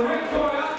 the red corner,